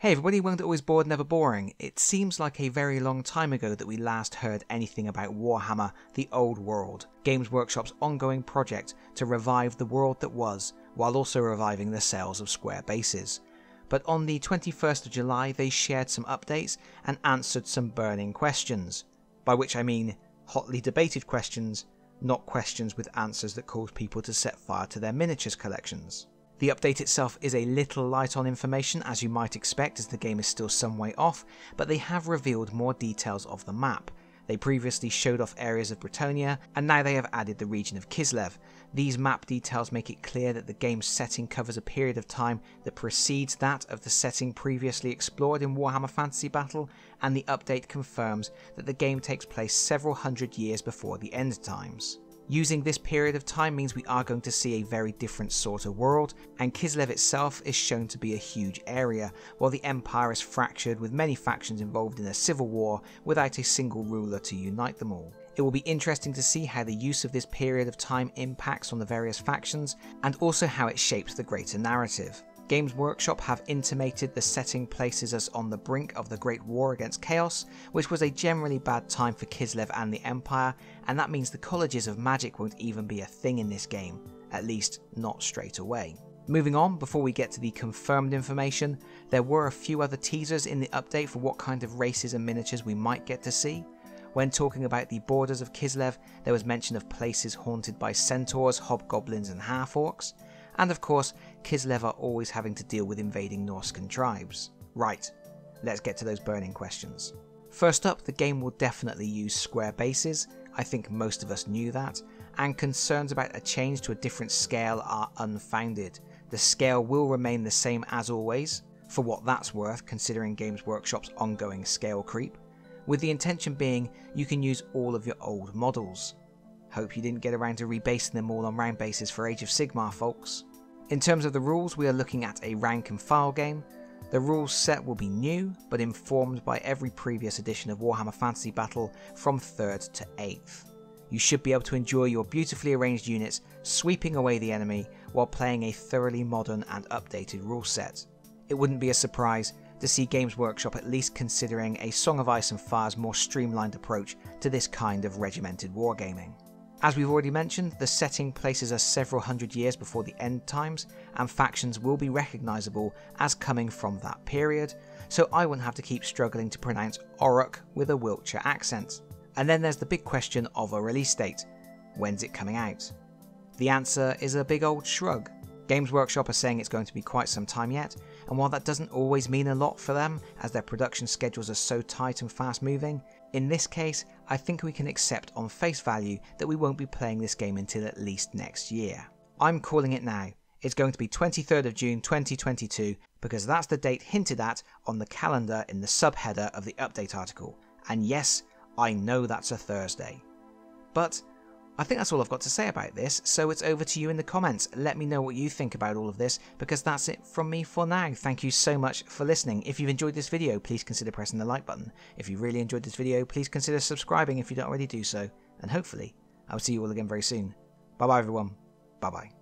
Hey everybody, welcome to Always Board Never Boring. It seems like a very long time ago that we last heard anything about Warhammer The Old World, Games Workshop's ongoing project to revive the world that was, while also reviving the sales of Square bases. But on the 21st of July, they shared some updates and answered some burning questions. By which I mean hotly debated questions, not questions with answers that caused people to set fire to their miniatures collections. The update itself is a little light on information as you might expect as the game is still some way off, but they have revealed more details of the map. They previously showed off areas of Bretonnia, and now they have added the region of Kislev. These map details make it clear that the game's setting covers a period of time that precedes that of the setting previously explored in Warhammer Fantasy Battle, and the update confirms that the game takes place several hundred years before the end times. Using this period of time means we are going to see a very different sort of world, and Kislev itself is shown to be a huge area, while the Empire is fractured with many factions involved in a civil war without a single ruler to unite them all. It will be interesting to see how the use of this period of time impacts on the various factions, and also how it shapes the greater narrative. Games Workshop have intimated the setting places us on the brink of the Great War against Chaos, which was a generally bad time for Kislev and the Empire, and that means the colleges of magic won't even be a thing in this game, at least not straight away. Moving on, before we get to the confirmed information, there were a few other teasers in the update for what kind of races and miniatures we might get to see. When talking about the borders of Kislev, there was mention of places haunted by centaurs, hobgoblins, and half orcs and of course, Kislev are always having to deal with invading Norscan tribes. Right, let's get to those burning questions. First up, the game will definitely use square bases, I think most of us knew that, and concerns about a change to a different scale are unfounded. The scale will remain the same as always, for what that's worth considering Games Workshop's ongoing scale creep, with the intention being you can use all of your old models. Hope you didn't get around to rebasing them all on round bases for Age of Sigmar folks. In terms of the rules, we are looking at a rank and file game. The rules set will be new, but informed by every previous edition of Warhammer Fantasy Battle from 3rd to 8th. You should be able to enjoy your beautifully arranged units sweeping away the enemy while playing a thoroughly modern and updated rule set. It wouldn't be a surprise to see Games Workshop at least considering a Song of Ice and Fire's more streamlined approach to this kind of regimented wargaming. As we've already mentioned, the setting places us several hundred years before the end times, and factions will be recognisable as coming from that period, so I won't have to keep struggling to pronounce Orruk with a Wiltshire accent. And then there's the big question of a release date. When's it coming out? The answer is a big old shrug. Games Workshop are saying it's going to be quite some time yet, and while that doesn't always mean a lot for them, as their production schedules are so tight and fast moving, in this case, I think we can accept on face value that we won't be playing this game until at least next year. I'm calling it now. It's going to be 23rd of June 2022 because that's the date hinted at on the calendar in the subheader of the update article. And yes, I know that's a Thursday. But I think that's all I've got to say about this, so it's over to you in the comments. Let me know what you think about all of this, because that's it from me for now. Thank you so much for listening. If you've enjoyed this video, please consider pressing the like button. If you really enjoyed this video, please consider subscribing if you don't already do so. And hopefully, I'll see you all again very soon. Bye bye everyone. Bye bye.